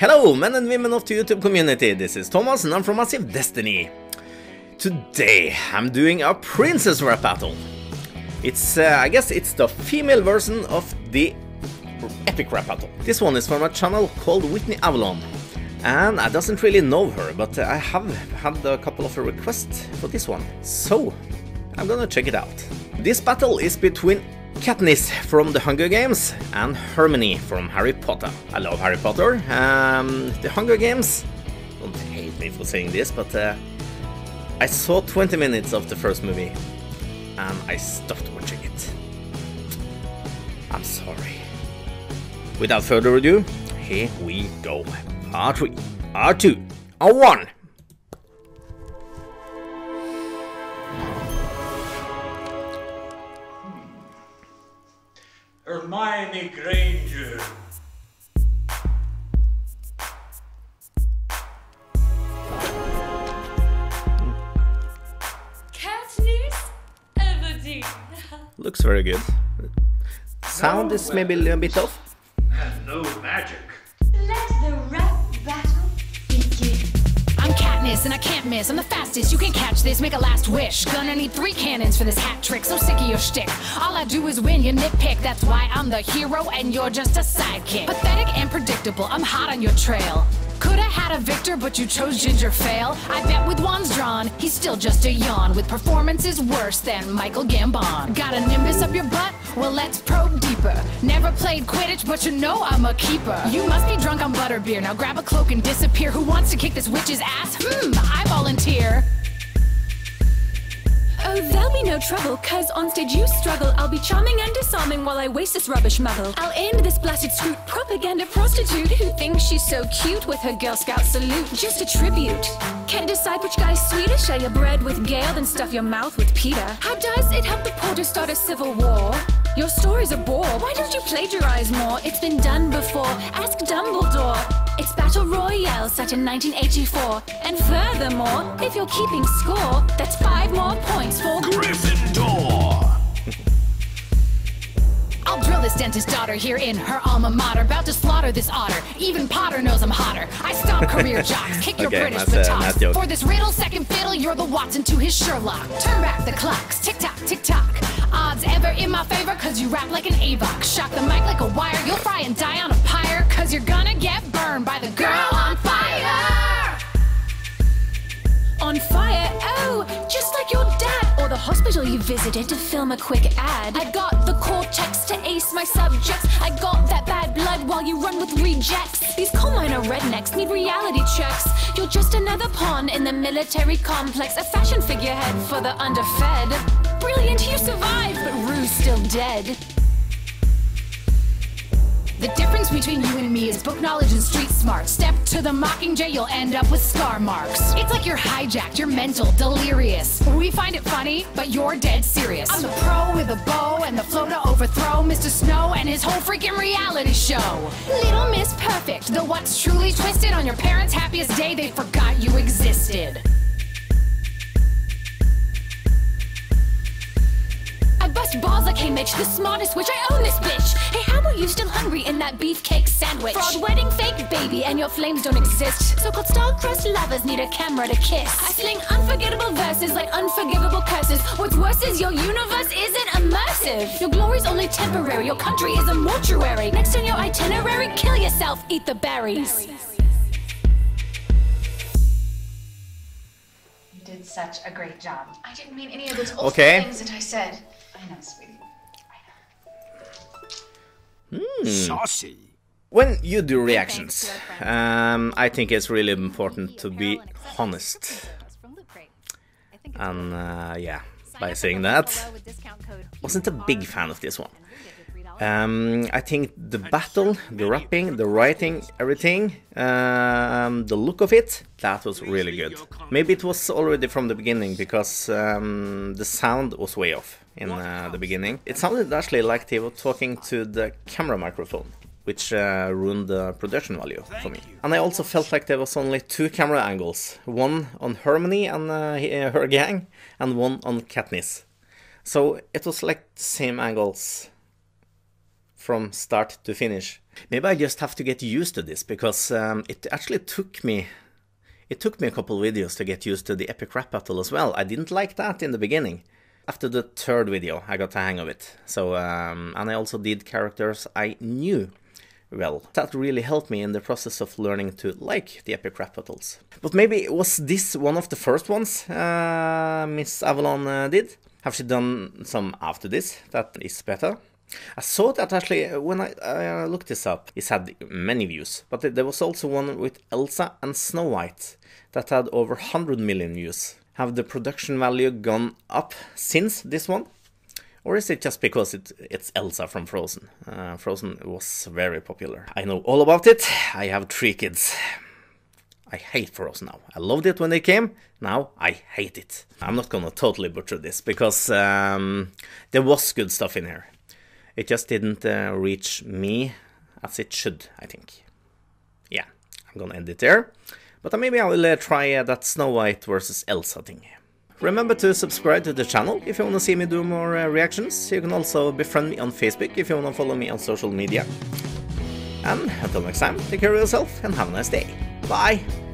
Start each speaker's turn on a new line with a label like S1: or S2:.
S1: Hello, men and women of the YouTube community. This is Thomas, and I'm from Massive Destiny. Today, I'm doing a princess rap battle. It's, uh, I guess, it's the female version of the epic rap battle. This one is from a channel called Whitney Avalon, and I doesn't really know her, but I have had a couple of requests for this one, so I'm gonna check it out. This battle is between Katniss from the Hunger Games and Hermione from Harry Potter. I love Harry Potter. Um, the Hunger Games, don't hate me for saying this, but uh, I saw 20 minutes of the first movie and I stopped watching it. I'm sorry. Without further ado, here we go. R3, R2, R1.
S2: Hermione Granger.
S3: Katniss Everdeen.
S1: Looks very good. Sound is maybe a little bit off.
S2: And no magic.
S4: And I can't miss. I'm the fastest. You can catch this. Make a last wish. Gonna need three cannons for this hat trick. So sick of your shtick. All I do is win. You nitpick. That's why I'm the hero and you're just a sidekick. Pathetic and predictable. I'm hot on your trail. Coulda had a victor, but you chose Ginger Fail. I bet with wands drawn, he's still just a yawn. With performances worse than Michael Gambon. Got a nimbus up your butt? Well, let's probe deeper. Never played Quidditch, but you know I'm a keeper. You must be drunk on butterbeer. Now grab a cloak and disappear. Who wants to kick this witch's ass? Hmm, I volunteer.
S5: Oh, there'll be no trouble, cause on stage you struggle. I'll be charming and disarming while I waste this rubbish muggle. I'll end this blasted Skrewt propaganda prostitute who thinks she's so cute with her Girl Scout salute. Just a tribute. Can't decide which guy's sweeter. Share your bread with Gale, then stuff your mouth with Peter. How does it help the poor to start a civil war? Your story's a bore. Why don't you plagiarize more? It's been done before. Ask Dumbledore. It's Battle Royale set in 1984. And furthermore, if you're keeping score, that's five more points for
S2: Gryffindor.
S4: I'll drill this dentist daughter here in her alma mater. About to slaughter this otter. Even Potter knows I'm hotter. I stop career jocks. Kick your
S1: Okay,
S4: British
S1: that's, uh,
S4: buttocks.
S1: not joke.
S4: For this riddle, second fiddle, you're the Watson to his Sherlock. Turn back the clocks. Tick tock, tick tock. Odds ever in my favor, cause you rap like an Avox. Shock the mic like a wire. You'll fry and die on a pyre, cause you're gonna get burned by the girl on fire.
S5: on fire. Oh, just like your dad or the hospital you visited to film a quick ad. I got the cortex to ace my subjects. I got that bad blood while you run with rejects. These coal miner rednecks need reality another pawn in the military complex, a fashion figurehead for the underfed. Brilliant, you survived, but Rue's still dead.
S4: The difference between you and me is book knowledge and street smart. Step to the Mockingjay, you'll end up with scar marks. It's like you're hijacked, you're mental, delirious. We find it funny, but you're dead serious. I'm the pro with a bow and the flow overthrow Mr. Snow and his whole freaking reality show. Little Miss Perfect, the what's truly twisted on your parents' happiest day, they forgot you existed.
S5: I bust balls hey Mitch, the smartest witch. I own this bitch. Hey, how are you still hungry in that beefcake sandwich? Fraud wedding fake baby, and your flames don't exist. So-called star-crossed lovers need a camera to kiss. I sling unforgettable verses like unforgivable curses. What's worse is your universe isn't immersive. Your glory's only temporary. Your country is a mortuary. Next on your itinerary, kill yourself, eat the berries.
S6: You such a great job. I didn't mean any of those awful
S1: Okay.
S6: things that I said. I know, sweetie.
S2: Saucy.
S1: When you do reactions, um, I think it's really important to be honest. And uh, yeah, by saying that, wasn't a big fan of this one. Um, I think the battle, the rapping, the writing, everything, um, the look of it, that was really good. Maybe it was already from the beginning because um, the sound was way off in uh, the beginning. It sounded actually like they were talking to the camera microphone, which uh, ruined the production value for me. And I also felt like there was only two camera angles, one on Hermione and uh, her gang, and one on Katniss. So it was like the same angles from start to finish. Maybe I just have to get used to this because um, it actually took me it took me a couple videos to get used to the epic rap battle as well. I didn't like that in the beginning. After the third video, I got the hang of it. So, um, and I also did characters I knew well. That really helped me in the process of learning to like the epic rap battles. But maybe was this one of the first ones uh, Miss Avalon uh, did? Have she done some after this that is better? I saw that actually when I uh, looked this up, it had many views, but there was also one with Elsa and Snow White that had over 100 million views. Have the production value gone up since this one? Or is it just because it, it's Elsa from Frozen? Uh, Frozen was very popular. I know all about it. I have three kids. I hate Frozen now. I loved it when they came. Now I hate it. I'm not gonna totally butcher this because um, there was good stuff in here. It just didn't uh, reach me as it should, I think. Yeah, I'm gonna end it there. But maybe I will uh, try uh, that Snow White versus Elsa thing. Remember to subscribe to the channel if you want to see me do more uh, reactions. You can also befriend me on Facebook if you want to follow me on social media. And until next time, take care of yourself and have a nice day. Bye!